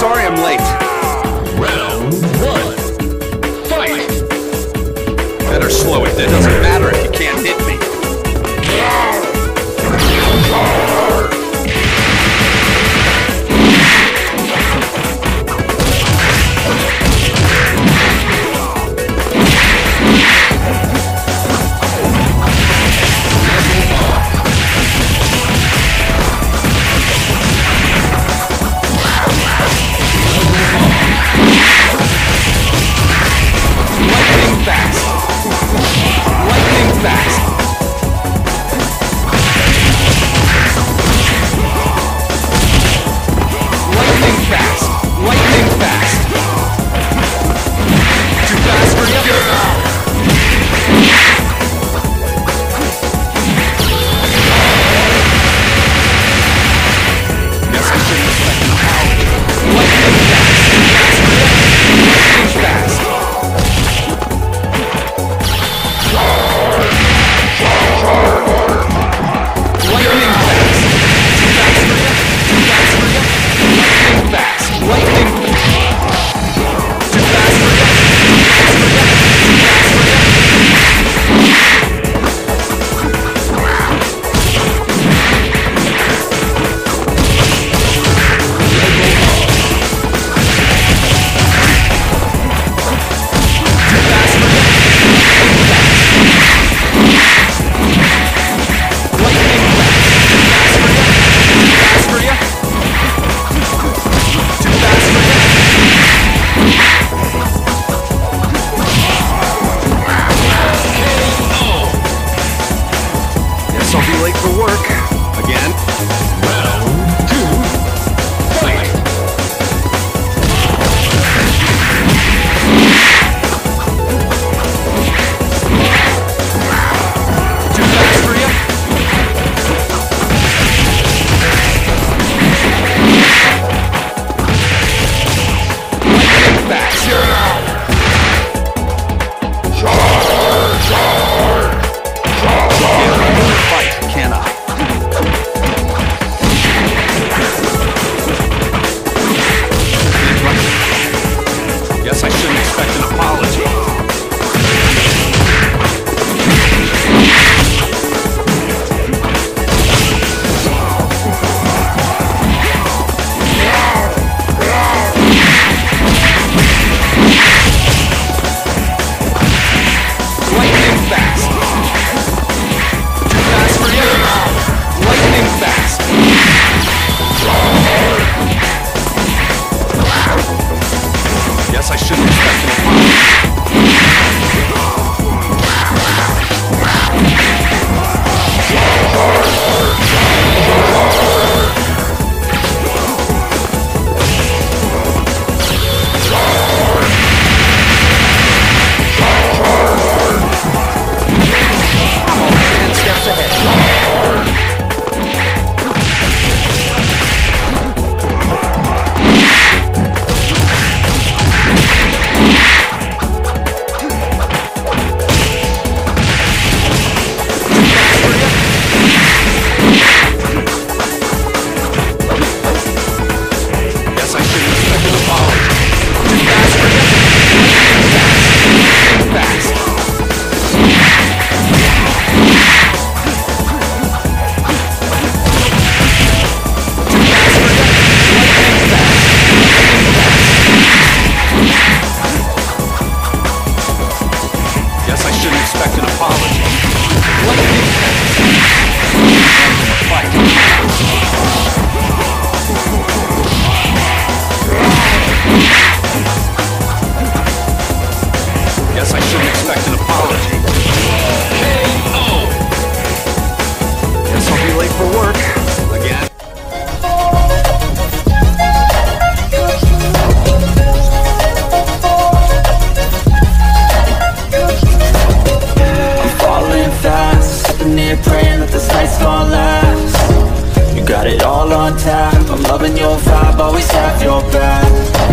Sorry I'm late. Round one. Fight! Better slow it. It doesn't matter if you can't hit me. work again. guess I shouldn't expect an apology. K.O. Guess I'll be late for work. Again. I'm falling fast, sitting here praying that this night's gonna last. You got it all on tap, I'm loving your vibe, always have your back.